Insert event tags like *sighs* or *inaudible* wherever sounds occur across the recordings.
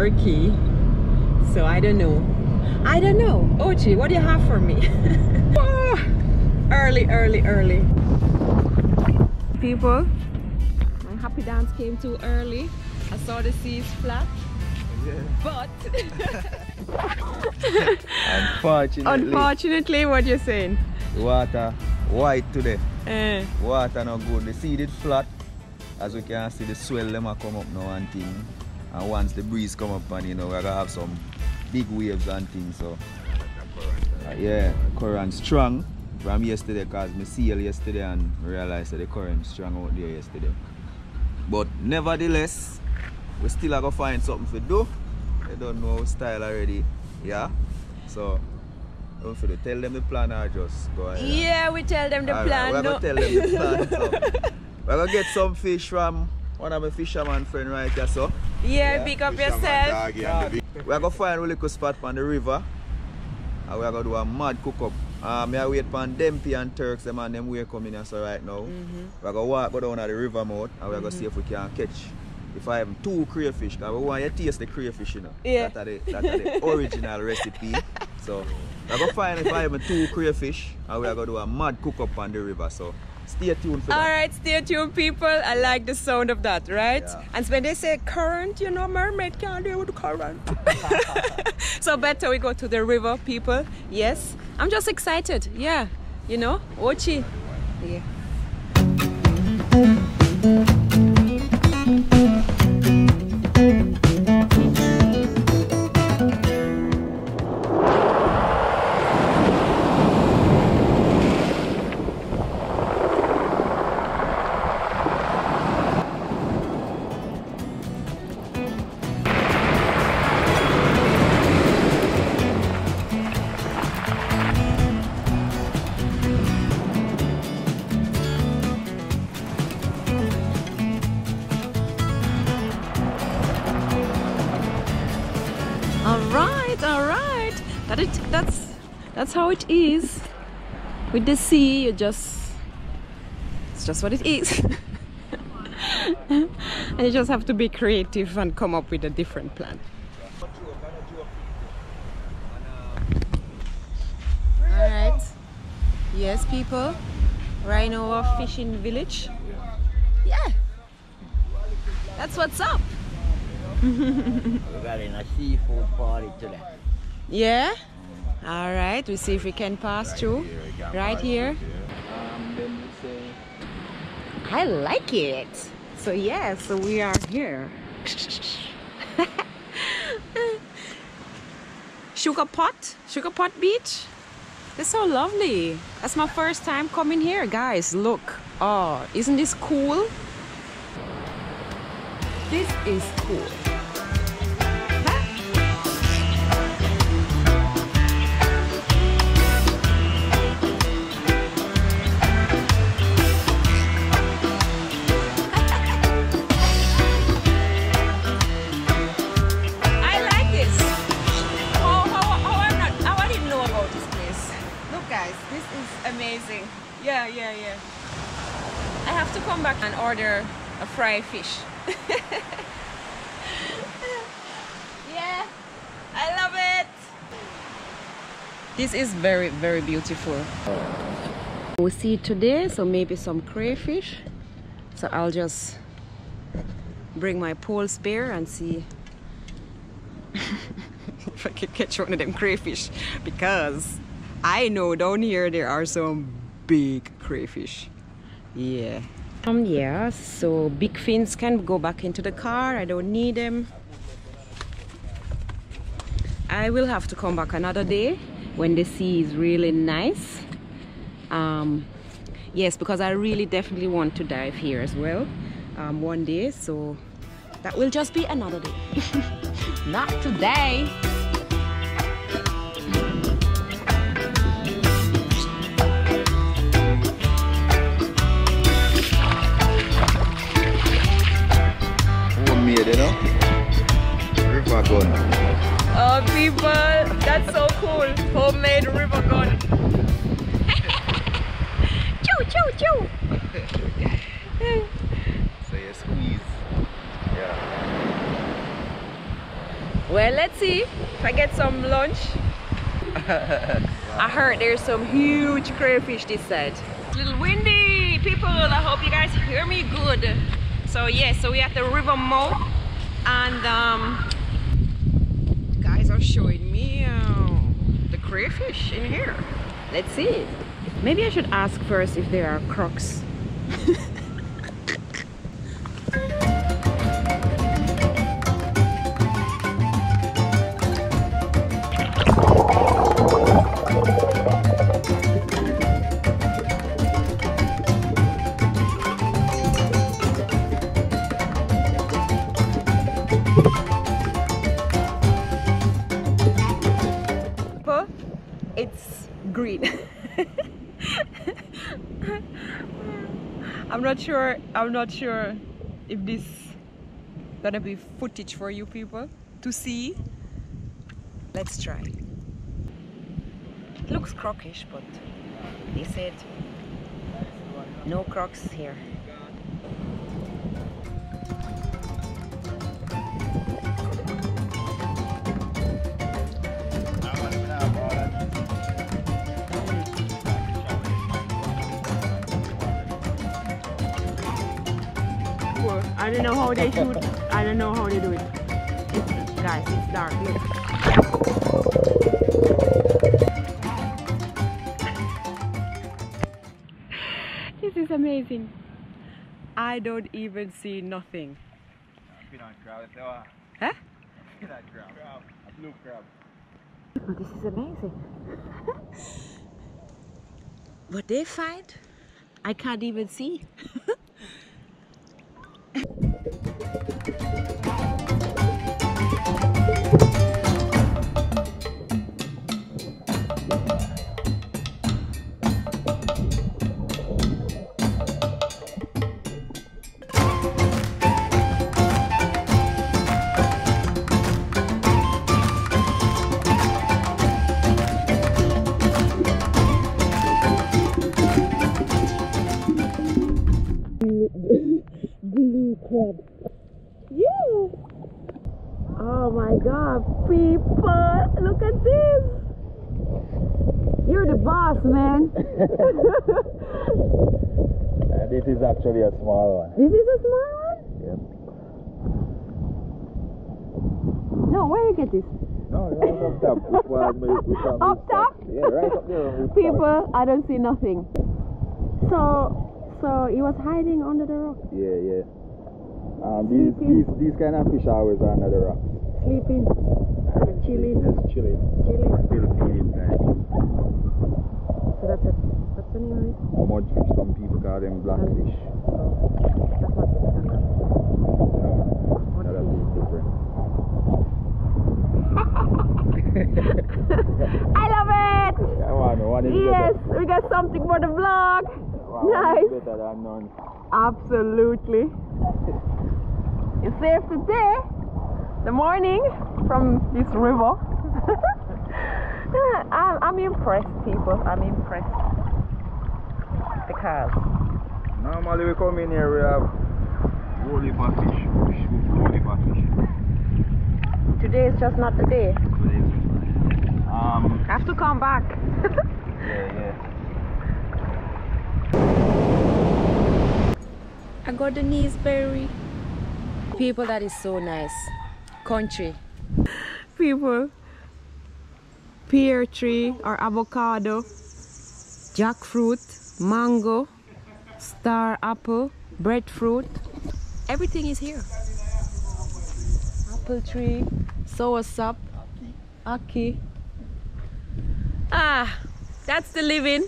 murky. So I don't know. I don't know. Ochi, what do you have for me? *laughs* early, early, early. People, my happy dance came too early. I saw the seas flat. Yeah. But *laughs* Unfortunately, unfortunately, what you're saying? water white today. Eh, Water not good. The sea did flat. As we can see, the swell them come up now and thing. And once the breeze come up, and you know we're gonna have some big waves and things. So uh, yeah, current strong from yesterday cause me sail yesterday and realized that the current strong out there yesterday. But nevertheless, we still are gonna find something to do. They don't know style already. Yeah. So don't forget to tell them the plan or just go ahead. yeah, we tell them the Alright, plan. We're no? gonna tell them the plan. So. *laughs* We're gonna get some fish from one of my fisherman friend right here. So yeah, Yeah, pick up Fisherman yourself. doggy and the big- we're gonna find a really little spot on the river. And we're gonna do a mad cook up. Um, I wait for Dempy and Turks, them and them way coming here. So right now, Mm-hmm. we're gonna walk go down to the river mouth and we're gonna see if we can catch. If I have two crayfish, because we want you to taste the crayfish, you know. Yeah. That's the, that's the *laughs* original recipe. So we're gonna find if I have two crayfish and we're gonna do a mad cook up on the river. So stay tuned for that. All right, stay tuned, people. I like the sound of that, right? Yeah. And when they say current, you know, mermaid can't deal with current. *laughs* so better we go to the river, people. Yes, I'm just excited. Yeah, you know, Ochi. Yeah. That's how it is. With the sea, you just it's just what it is. *laughs* and you just have to be creative and come up with a different plan. All right. Yes, people. Rio Nuevo fishing village. Yeah. That's what's up. *laughs* We're having a seafood party today. Yeah. All right. We see if we can pass through. Right here. Um, then we say, I like it. So yeah. So we are here. *laughs* Sugar Pot, Sugar Pot Beach. It's so lovely. That's my first time coming here, guys. Look. Oh, isn't this cool? This is cool. Order a fried fish. *laughs* yeah, I love it. This is very, very beautiful. We see today, so maybe some crayfish. So I'll just bring my pole spear and see *laughs* if I can catch one of them crayfish because I know down here there are some big crayfish. Yeah. Um yeah, so big fins can go back into the car. I don't need them. I will have to come back another day when the sea is really nice. Um yes, because I really definitely want to dive here as well. Um one day, so that will just be another day. *laughs* Not today. Gun. Oh, people, that's so cool. Homemade river gun. *laughs* choo, choo, choo. *laughs* So you squeeze. Yeah. Well, let's see if I get some lunch. *laughs* I heard there's some huge crayfish this side. It's a little windy, people. I hope you guys hear me good. So yeah, so we're at the River Mo, and um, guys are showing me uh, the crayfish in here. Let's see. Maybe I should ask first if there are crocs. Sure. I'm not sure if this gonna be footage for you people to see. Let's try. It looks crockish, but they said no crocs here. How they shoot. I don't know how they do it. It's, guys, it's dark. Look. This is amazing. I don't even see nothing. Peanut crab. if they. Huh? Crab. Crab. A blue crab. Oh, this is amazing. *laughs* what they find, I can't even see. *laughs* Thank you. Was we, we found Up top? Yeah, right up there. we found- *laughs* People, I don't see nothing. So, so he was hiding under the rock, Yeah, yeah. Um, these, Sleeping. these, these kind of fish are always under the rock. sleeping, chilling, Just chilling. chilling. Still feeding time. So that's it. What's the name of it? Mudfish, some people call them blackfish. That's not it. No, no, that is different. *laughs* *laughs* I love it! Yeah, one, one is Yes, better. we got something for the vlog. Is Nice. better than none. Absolutely. You saved the day, the morning from this river. *laughs* I'm, I'm impressed, people. I'm impressed. Because Normally we come in here, we have whole heap of fish. Whole heap of fish. today is just not the day. Um, Have to come back. yeah, yeah. I got the naseberry. People, that is so nice. Country. People, pear tree or avocado, jackfruit, mango, star apple, breadfruit. Everything is here. Apple tree, soursop, ackee. Ah, that's the living.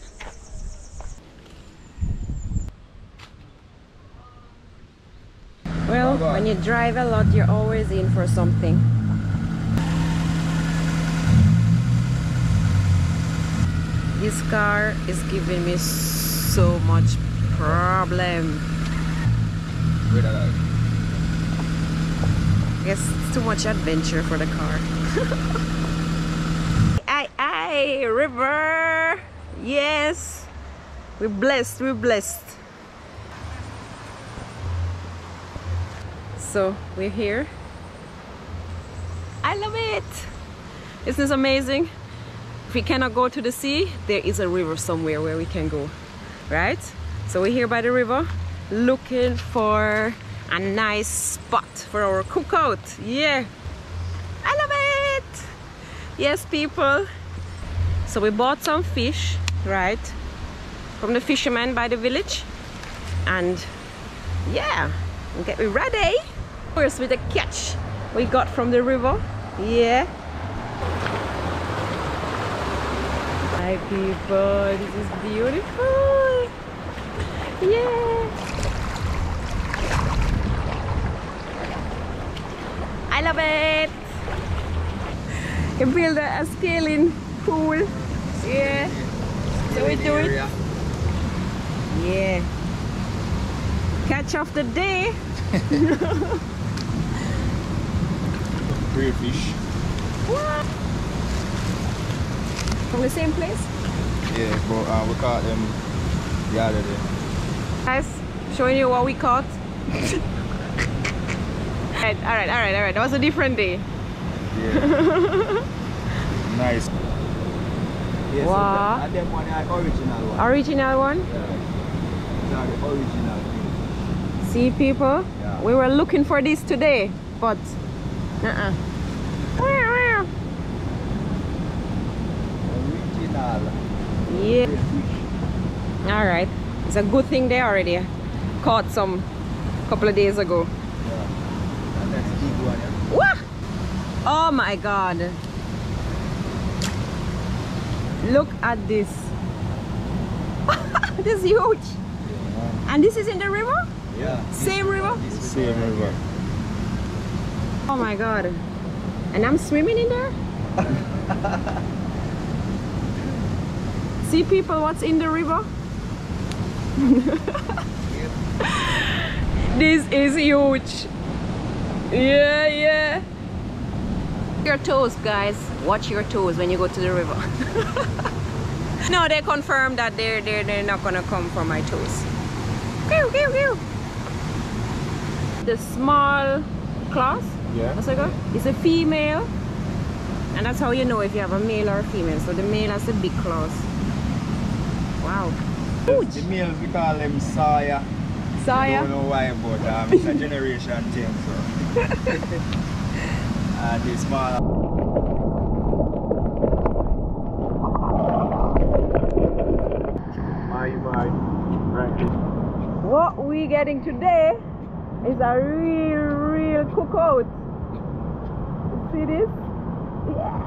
Well, when you drive a lot, you're always in for something. This car is giving me so much problem. Wait a minute. I guess it's too much adventure for the car. *laughs* aye, river. Yes. We're blessed, we're blessed. So we're here. I love it. Isn't this amazing? If we cannot go to the sea, there is a river somewhere where we can go, right? So we're here by the river looking for a nice spot for our cookout. Yeah, I love it. Yes, people. So we bought some fish, right, from the fisherman by the village, and yeah, get ready. First with the catch we got from the river. Yeah. Hi people, this is beautiful. Yeah. I love it. you build a scaling pool. Yeah. So we do it. Yeah. Catch of the day. *laughs* Crayfish. What? From the same place? Yeah, but uh, we caught them the other day. Guys, showing you what we caught. *laughs* alright, alright, alright, alright. That was a different day. Yeah. *laughs* nice. Yeah, Wow. so and them one are original one. Original one. yeah. These are the original thing. See people? Yeah. We were looking for this today, but uh-uh. Original. Yeah. Alright. It's a good thing they already caught some couple of days ago. Yeah. And that's the big one, yeah. Wah! Oh my god. Look at this. *laughs* this is huge. And this is in the river? Yeah. Same river? Same river. Oh my god. And I'm swimming in there? *laughs* See people what's in the river? *laughs* this is huge. Yeah, yeah. Your toes, guys. Watch your toes when you go to the river. *laughs* no, they confirmed that they're, they're, they're not gonna come for my toes. Pew, pew, pew. The small class Yeah. It called? It's a female. And that's how you know if you have a male or a female. So the male has a big claws. Wow. Huge. The males we call them Sawyer. I Saya. don't know why, but um, it's a generation thing, so. *laughs* and the small. What we getting today is a real, real cookout. See this? Yes!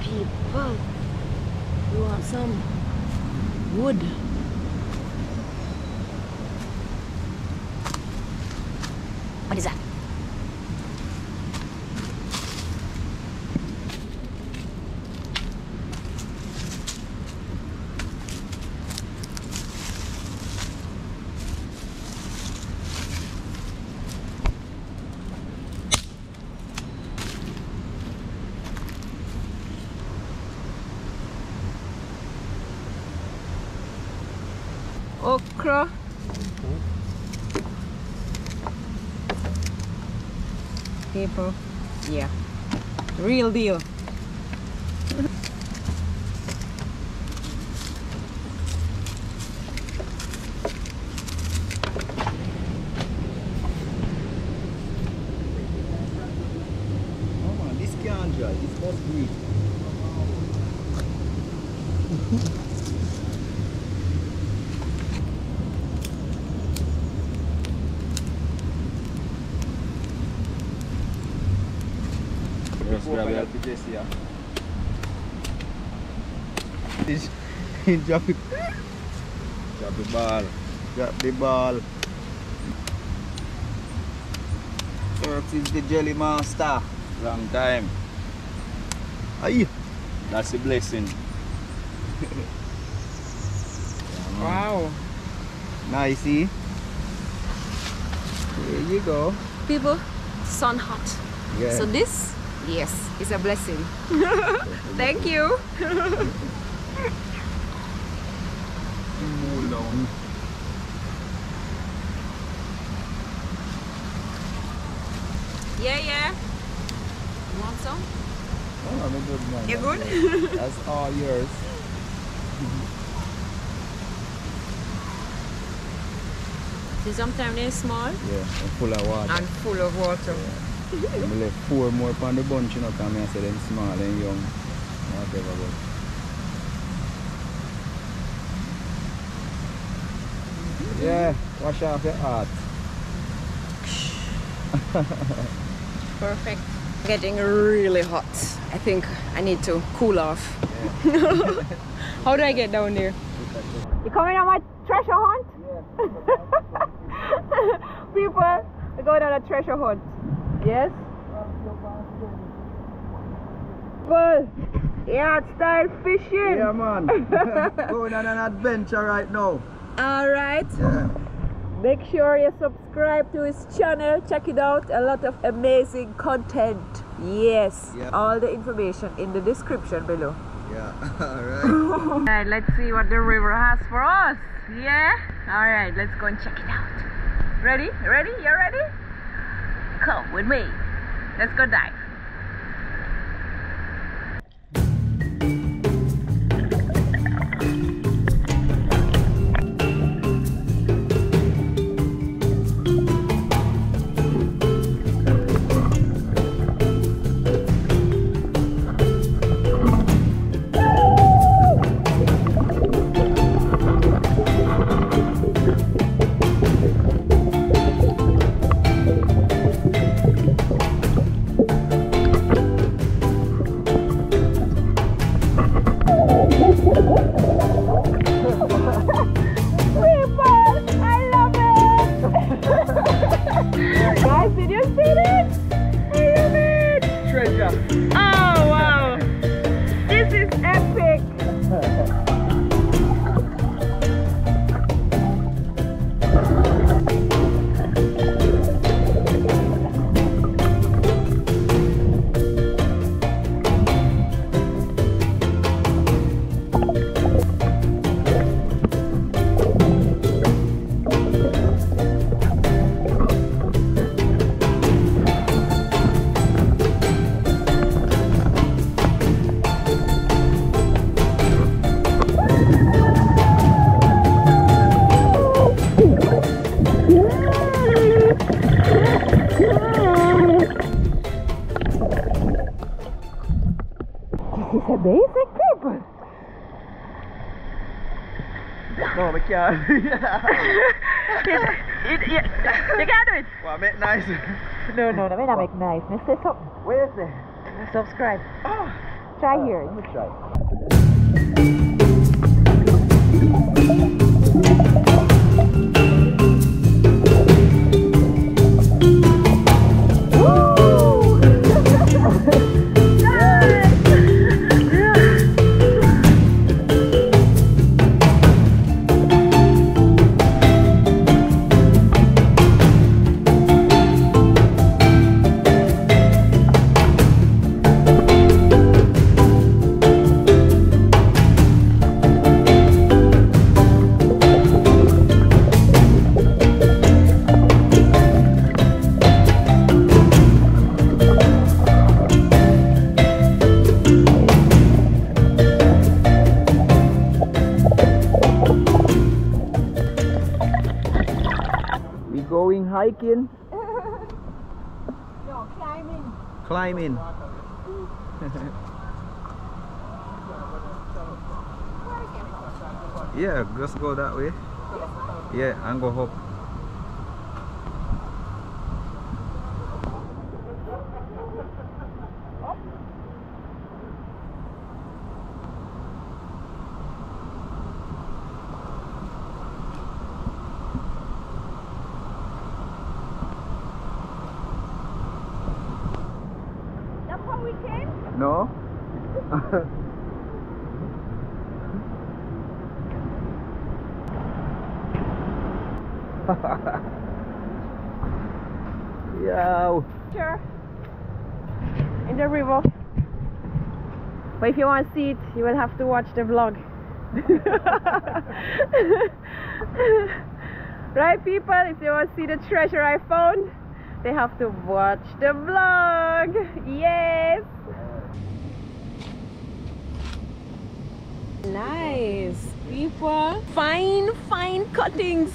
People, you want some wood? What is that? Okra. People, yeah, real deal. Oh man, this can't dry. This must breathe. Just grab it. Help Jesse, yeah. This, drop it. Drop the ball. Drop the ball. Turks is the jelly master. Long time. Aye. That's a blessing. Wow. Nice, eh? There you go. People, sun hot. Yeah. So this, yes, is a blessing. *laughs* Thank you. *laughs* down. Yeah, yeah. You want some? Oh, I'm a good man. You're good? That's all yours. See, sometimes they're small Yeah, and full of water. and full of water. I left four more upon the bunch, you know, because I said them small and young. Whatever, but. Yeah, wash off your heart. *laughs* Perfect. Getting really hot. I think I need to cool off. *laughs* How do I get down there? You coming on my treasure hunt? Yeah. *laughs* People, we go on a treasure hunt. Yes? Well, yeah, style fishing. Yeah, man. Going on an adventure right now. All right. Yeah. Make sure you subscribe to his channel. Check it out. A lot of amazing content. Yes. Yeah. All the information in the description below. Yeah, *laughs* alright. *laughs* Alright, let's see what the river has for us. Yeah? Alright, let's go and check it out. Ready? Ready? You ready? Come with me. Let's go dive. No, *laughs* I can't. It, it, yeah, you can do it! What, make nice? No, no, no, not make nice. Let's say something. Where is it? Subscribe. Oh, Try here. let me try. Climbing. *laughs* yeah, just go that way. Yeah, and go up. That's how we came? No? Yo. Sure. In the river. But if you want to see it, you will have to watch the vlog. *laughs* right, people? If they want to see the treasure I found, they have to watch the vlog. Yes. Nice, people. Fine, fine cuttings.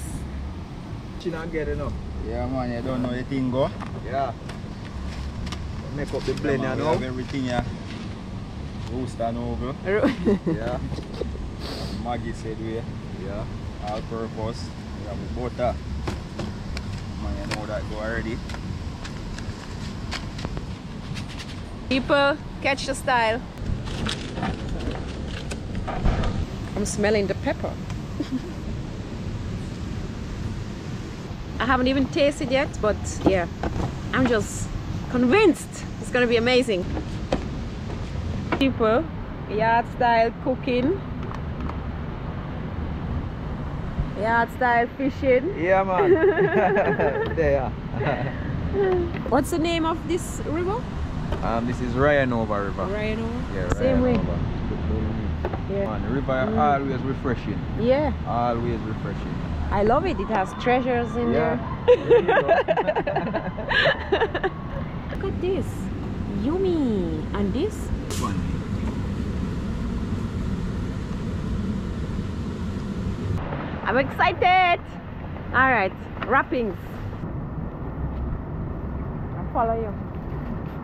She not getting up. Yeah, man, you don't know the thing go. Yeah. Make up the blend, yeah, man, we know. have everything here. Roast and over. *laughs* Yeah. Maggi said we. Yeah. All purpose. We have the butter. Man, you know that go already. People, catch the style. I'm smelling the pepper. I haven't even tasted yet, but yeah, I'm just convinced it's gonna be amazing. People, yard style cooking, Yaad style fishing. Yeah, man. *laughs* *laughs* there. *laughs* What's the name of this river? Um, this is Rio Nuevo River. Rhino. Yeah, Same way. Yeah. Man, the river Mm. always refreshing. Yeah, Always refreshing. I love it. It has treasures in Yeah. there. Look at this. Yummy. And this? I'm excited. All right, wrappings. I'll follow you.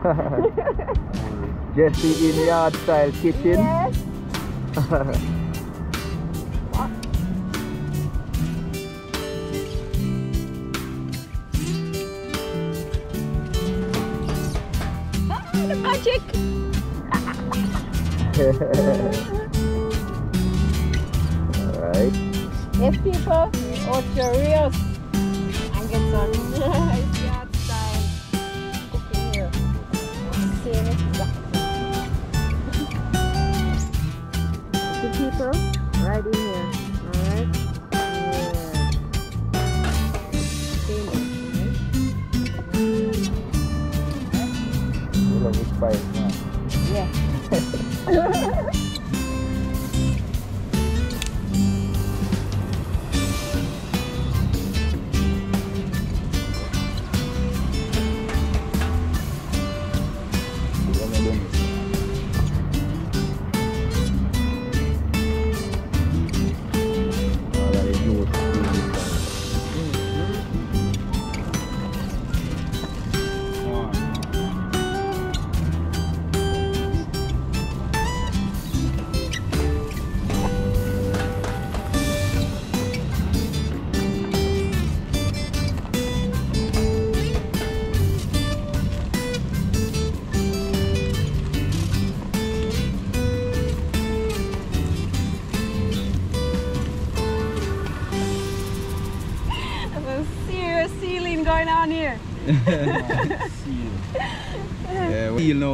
*laughs* Jesse in yard style kitchen. Yes. *laughs* Ah, the magic. *laughs* Yes, people. Ocho Rios. And get some *laughs*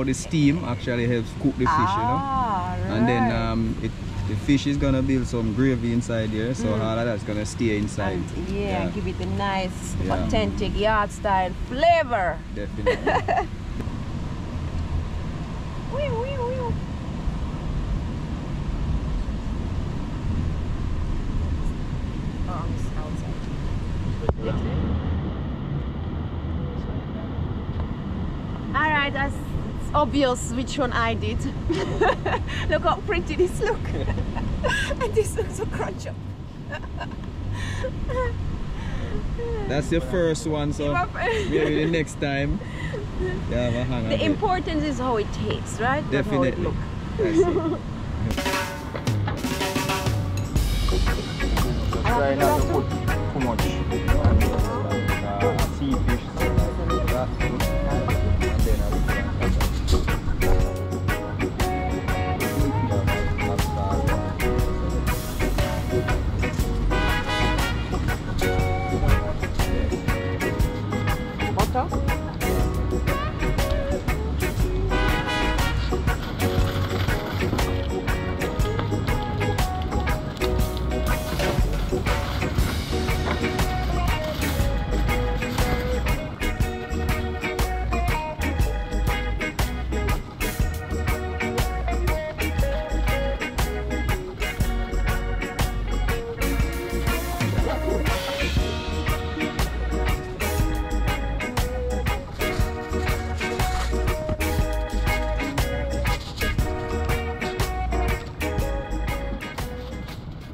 Yeah, well, you know the steam actually helps cook the fish, you know. Ah, And then um, it, the fish is gonna build some gravy inside here, so all of that's gonna stay inside. And yeah, give it a nice, Yeah. authentic yard style flavor. definitely. *laughs* Wee, wee, wee. Oh, it's outside. All right, that's it's obvious which one I did. *laughs* look how pretty this look. *laughs* and this looks so crunch up. *laughs* That's your first one, so maybe the next time you have a hang The importance is how it tastes, right? Not how it Definitely. look. That's. Try not to put too much uh, sea fish. like that. And then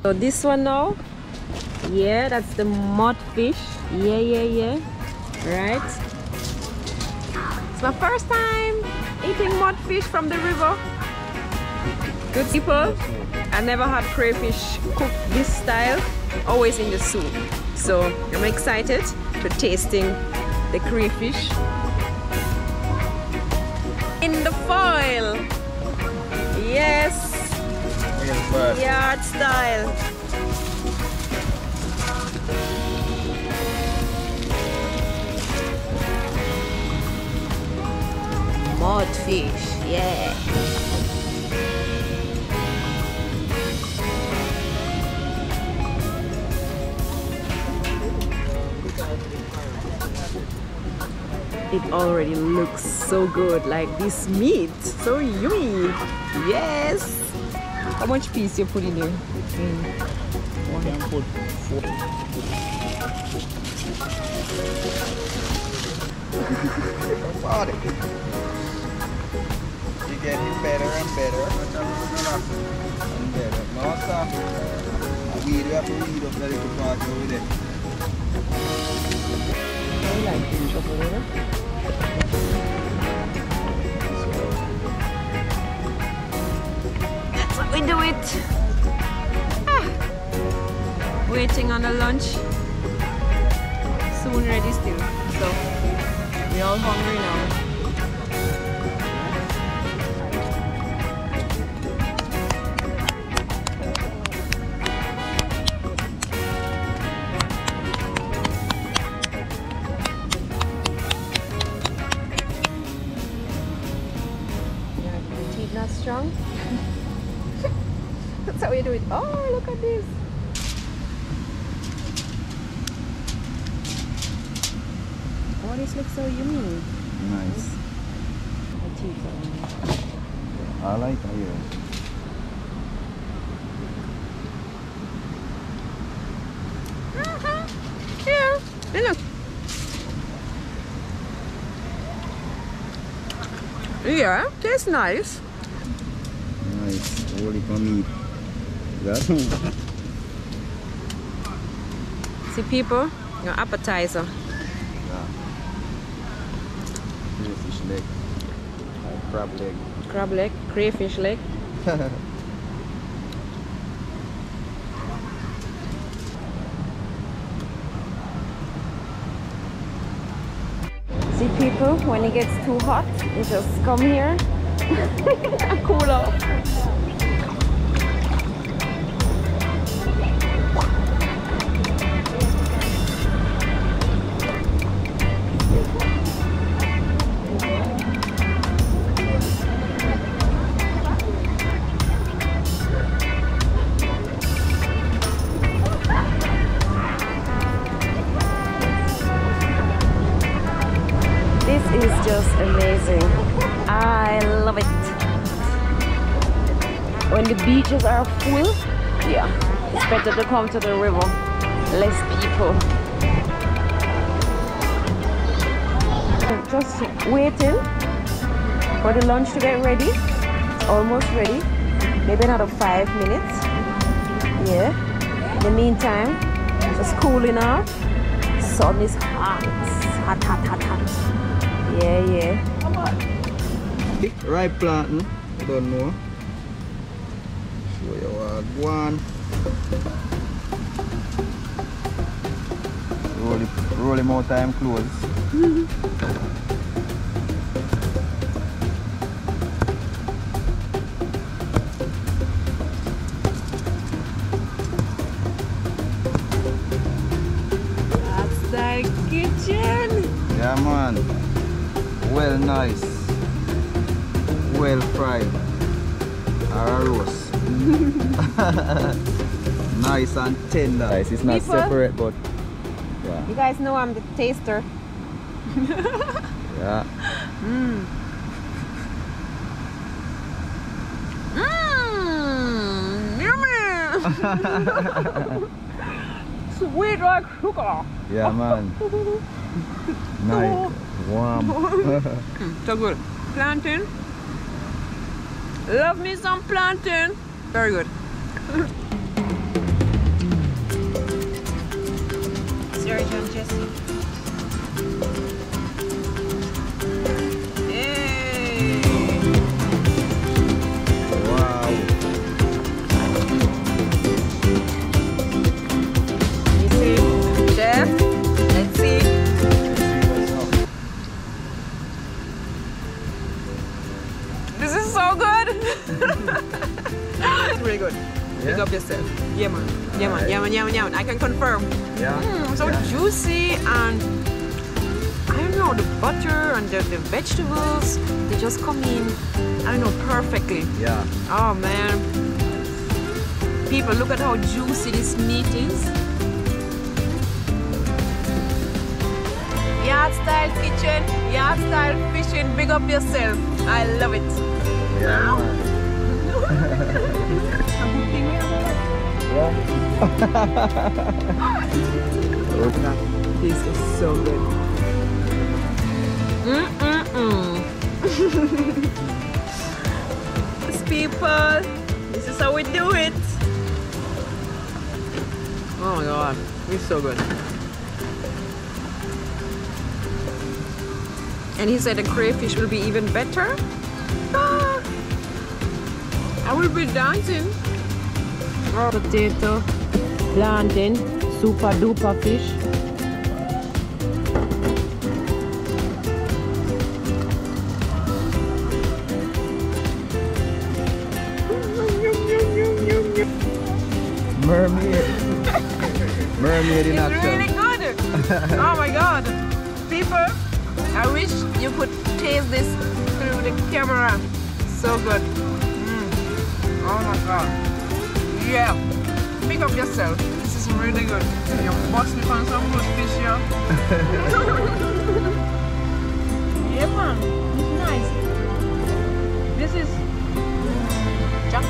So this one now, yeah, that's the mudfish. Yeah, yeah, yeah. Right. It's my first time eating mudfish from the river. Good people. I never had crayfish cooked this style, always in the soup. So I'm excited to tasting the crayfish in the foil. Yes, yard style. Mudfish, yeah. It already looks so good, like this meat, so yummy. Yes. How much piece you put in here? One can put four. Party. You getting better and better. And better. Now, sir, we have to weed up the little part over there. I like fish over Do it. Ah. Waiting on the lunch. Soon ready still. So we all hungry now. At this. Oh, this looks so yummy. Nice. The teeth are I like it here. Uh-huh. Yeah, hey, look. Yeah, tastes nice. Nice. Holy for meat. That *laughs* See, people, your appetizer. Yeah. Fish leg. Like crab leg. Crab leg, crayfish leg. *laughs* See people, when it gets too hot, you just come here *laughs* and cool off. Are full, yeah, it's better to come to the river. Less people. Just waiting for the lunch to get ready. It's almost ready. Maybe another five minutes. Yeah. In the meantime, just cooling off. Sun is hot. Hot, hot, hot, hot. Yeah, yeah. Ripe plantain. I don't know. One. Roll it, roll him out time close. *laughs* nice and tender. It's not People. separate but yeah. You guys know I'm the taster. *laughs* Yeah. Mmm. Mmm. Yummy. *laughs* Sweet like sugar. Yeah man. Nice. Warm. *laughs* So good. Plantain. Love me some plantain. Very good. And Jesse. Vegetables. They just come in. I don't know perfectly. Yeah. Oh man. People, look at how juicy this meat is. Yard style kitchen, Yaad style fishing. Big up yourself. I love it. Yeah. *laughs* This is so good. Mm-mm-mm. Yes, people, this is how we do it. Oh my god, it's so good. And he said the crayfish will be even better. Ah, I will be dancing. Potato, plantain, super duper fish. Camera. So good. Mm. Oh my god. Yeah. Pick up yourself. This is really good. You must be on some good fish here. yeah man. It's nice. This is Jack.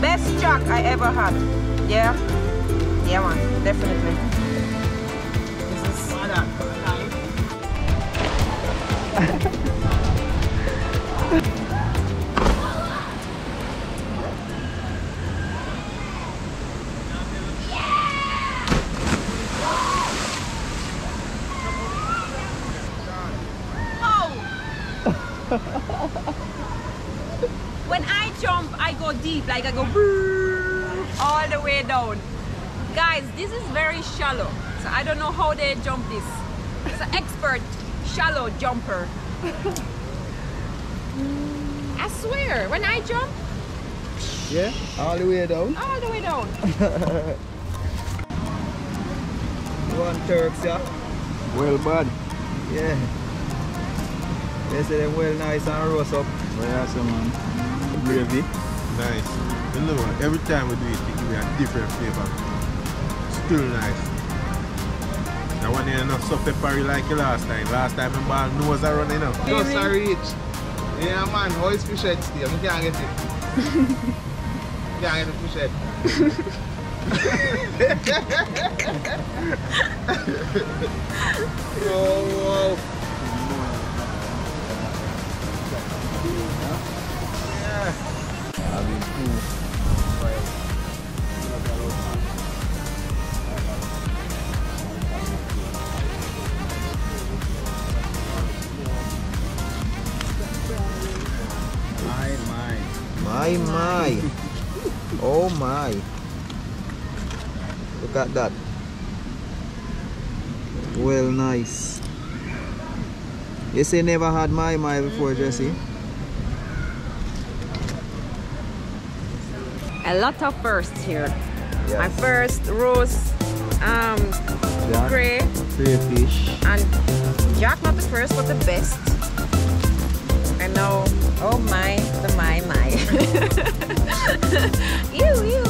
Best jack I ever had. Yeah. Yeah man, definitely. When I jump, I go deep, like I go all the way down. Guys, this is very shallow, so I don't know how they jump this. It's an expert shallow jumper. I swear, when I jump, Yeah. All the way down. all the way down. *laughs* One Turks, yeah. Well bad. Yeah. They say them well nice and roast up. So yeah, so man. Gravy. Nice. You know what? Every time we do it, it give me a different flavor. Still nice. Now one day not so peppery like the last time. Last time my ball nose are running up. Just a reach. Yeah man, how is fish head still? I can't get it. *laughs* can't get the fish head. *laughs* *laughs* oh, wow. At that. Well, nice. You say never had my, my before, Jesse? A lot of firsts here. My first roast, um, Jack, gray, crayfish. and Jack not the first, but the best. And now, oh my, the my my. *laughs* ew ew.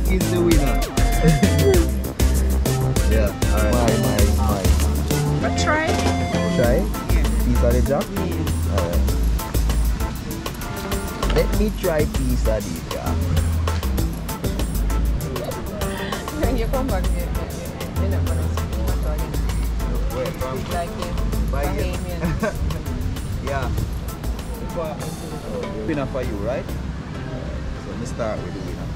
is the winner. yeah, alright. My, my, my. But try. Try? Piece of the jack? Alright. Let me try pizza of the jack. When you come back here, you're not gonna Wait, from like it. by here. Bahamian. *laughs* Yeah. For, for you, right? So let me start with the winner.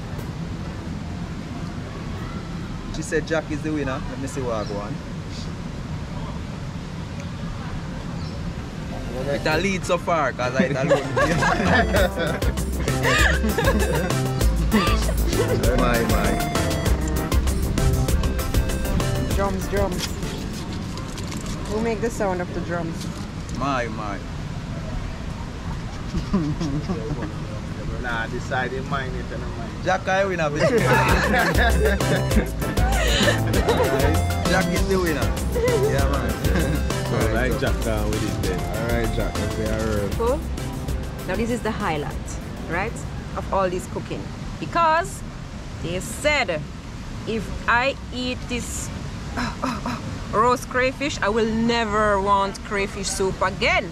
She said Jack is the winner. Let me see what I go on. It a lead so far because I alone. *laughs* my my. Drums, drums. Who make the sound of the drums? My my. Nah, decided mine it and mine. Jack I win a bit. *laughs* Alright. Jack is the winner. Yeah man. *laughs* So like Jack down with it then. Alright Jack, let's say Cool. Now this is the highlight, right, of all this cooking, because they said if I eat this *sighs* roast crayfish, I will never want crayfish soup again.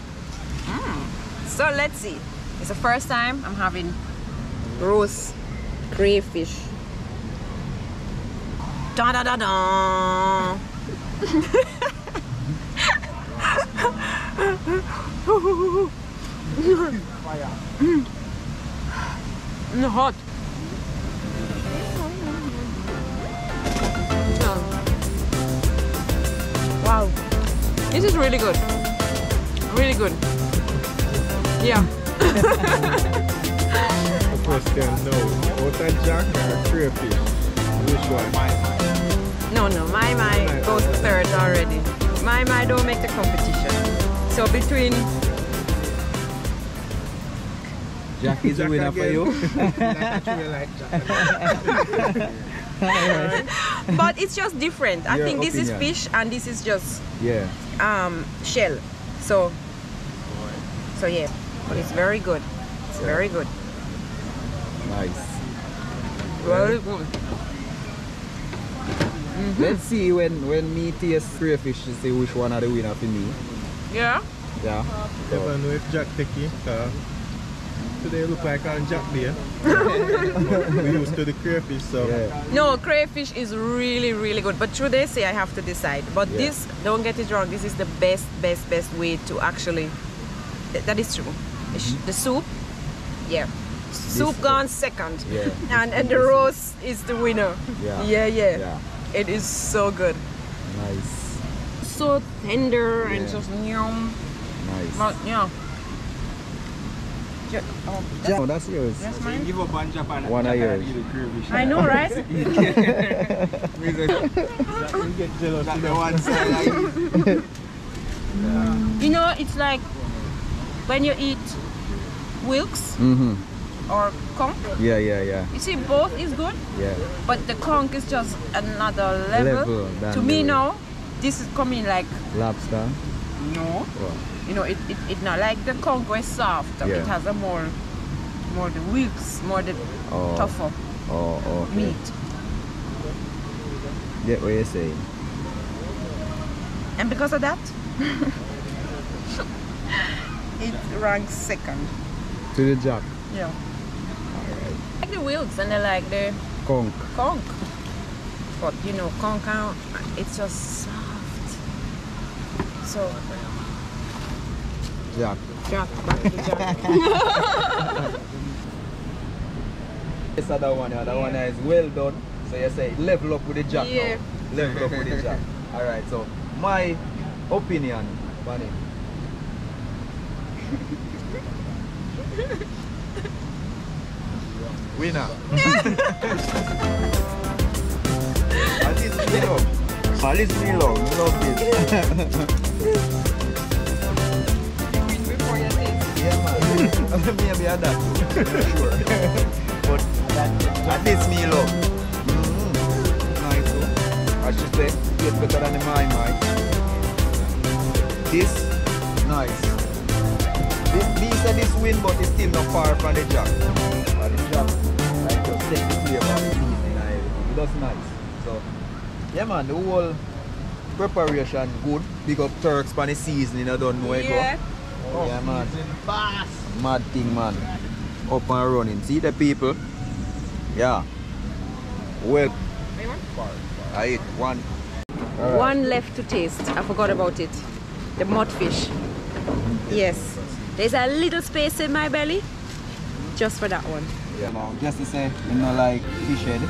Mm. So let's see. It's the first time I'm having roast crayfish. Da da da da. Hot. Yeah. Wow. This is really good. Really good. Yeah. The question now, out of Jack or crayfish? Which one? No, no, my my goes third already. My my don't make the competition. So between Jack is the Jack winner for you. Like *laughs* Jack. *laughs* but it's just different. I Your think this is fish and this is just Yeah. um shell. So so yeah. But it's very good. It's very good. Nice. Very good. Let's see when when me taste crayfish to see which one are the winner for me. Yeah. Yeah. Never know if Jack take. Uh, today look like on Jack there. *laughs* we used to the crayfish, so Yeah. No, crayfish is really, really good. But true they say I have to decide. But Yeah. this, don't get it wrong, this is the best, best, best way to actually. th- That is true. The sh- The soup, yeah. Soup gone second. Yeah. *laughs* And and the roast is the winner. Yeah. Yeah, yeah. Yeah. It is so good. Nice. So tender and just yum. Nice. But yeah. Ju- oh, Jack, oh, that's yours. that's mine. Give up on Japan. One of yours. I know, right? *laughs* *laughs* you get jealous. Jack you the know. one side I eat. you know, it's like when you eat Wilkes Mm-hmm. Or conch. Yeah, yeah, yeah. You see, both is good, Yeah. but the conch is just another level. Level to me the- now, this is coming like Lobster. no, you know, it, it, it not like the conch was soft. Yeah. It has a more, more the Wilkes, more the Oh. tougher Oh, okay. meat. Get what you're saying. And because of that, *laughs* it ranks second. To the jack. Yeah. Like the Wilkes and they like the Conch. conch. But you know, conch, out, it's just soft. So, Jack. Jack, back to Jack. *laughs* This other one, the other one is well done. So you say level up with the jack Yeah. now. Level up with the jack. *laughs* Alright, so my opinion, Bunny. Winner. At least me love. At least me love. Me this. Before you taste. Yeah, man. Maybe I that too. I'm not sure. but at least me love. Mm-hmm. Nice. oh. I should say, it's better than the my my. This, nice. This, me say this win, but it's still not far from the jack. But the the seasoning That's nice. So, yeah, man, the whole preparation good. Big up Turks for the seasoning. I don't know where it go. Yeah. Oh, yeah, man. Mad thing, man. Up and running. See the people? Yeah. Well, I ate one. Alright. One left to taste. I forgot about it. The mudfish. Yes. There's a little space in my belly just for that one. Yeah, man. Just to say, you know, like fish head.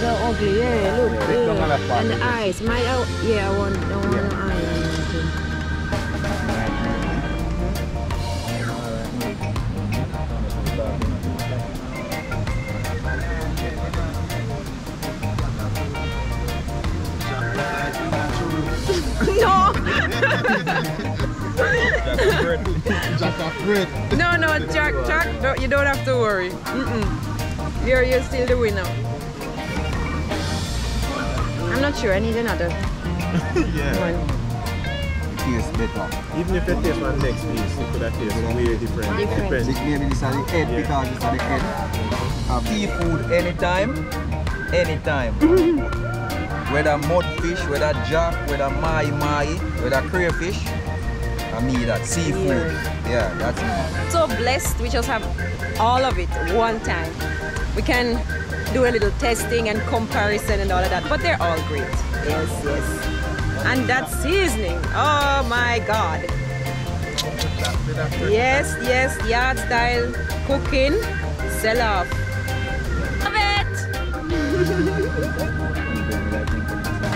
So ugly, yeah, look. Yeah, they come on Yeah. And the eyes. My, oh, yeah, I want, I want the eyes. *laughs* *laughs* No, Jack afraid. no, no, Jack, Jack, no, you don't have to worry. Mm-mm. You're, you're still the winner. I'm not sure, I need another *laughs* yeah. one. Taste better. Even if you taste one next piece, it could have tasted way different. Different. Depends. This maybe this is the head Yeah. because this is the head. Uh, seafood anytime, anytime. *laughs* whether mudfish, whether jack, whether mai mai, whether crayfish. I mean that seafood. Yeah, that's so blessed we just have all of it one time. We can do a little testing and comparison and all of that but they're all great. Yes yes. And that seasoning. Oh my god. Yes yes yard style cooking. Sell off. Love it *laughs*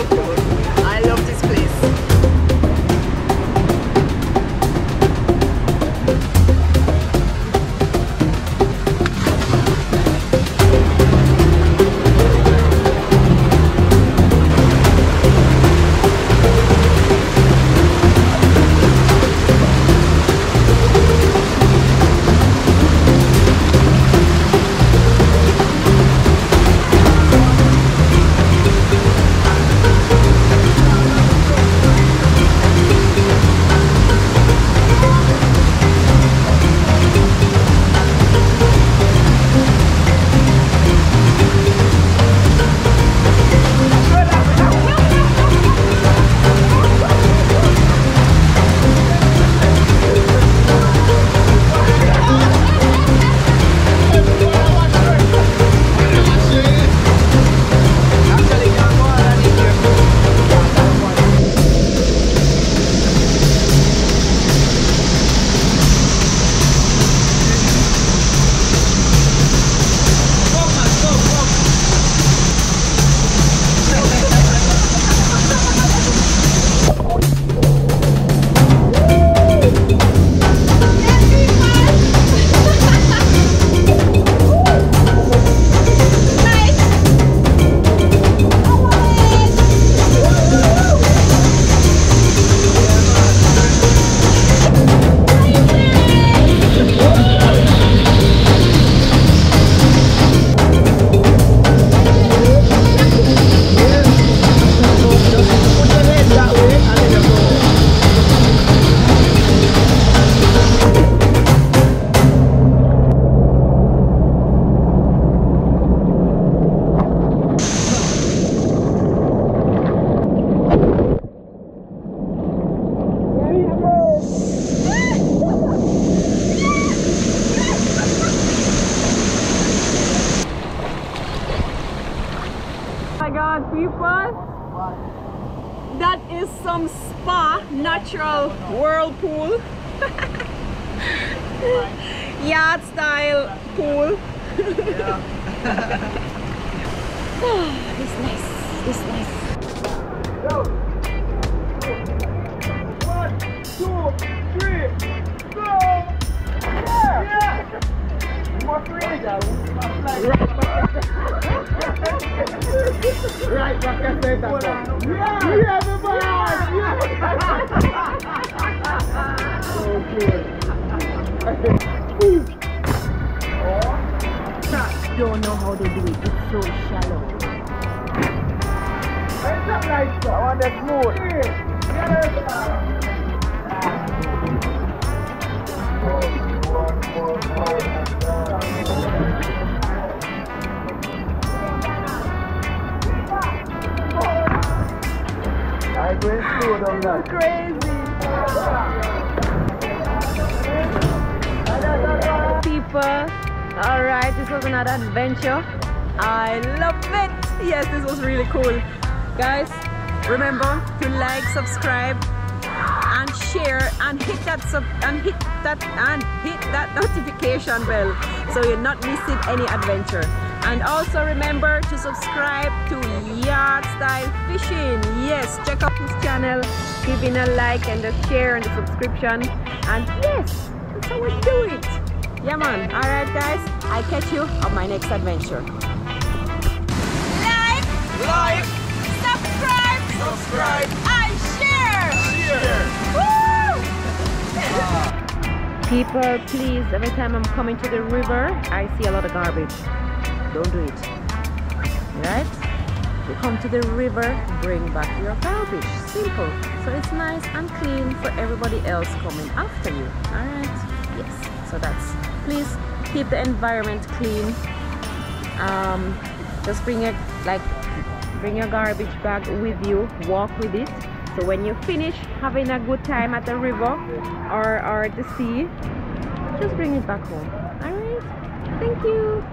is so some spa natural whirlpool. *laughs* Yacht style pool. *laughs* this nice. This nice. Right back at the Don't know how they do it. It's so shallow. I want that smooth. I go slow down that. people all right this was another adventure. I love it. Yes this was really cool. Guys remember to like subscribe and share and hit that sub and hit that and hit that notification bell so you're not missing any adventure. And also remember to subscribe to Yaad style fishing. Yes check out channel give him a like and a share and a subscription and yes that's how we do it yeah man all right guys i'll catch you on my next adventure like Like, subscribe subscribe, and share share. *laughs* People, please, every time I'm coming to the river, I see a lot of garbage. Don't do it. Right? You come to the river, bring back your garbage. Simple. So it's nice and clean for everybody else coming after you. Alright? Yes. So that's, please keep the environment clean. Um, just bring your, like, bring your garbage bag with you. Walk with it. So when you finish having a good time at the river or, or the sea, just bring it back home. Alright? Thank you.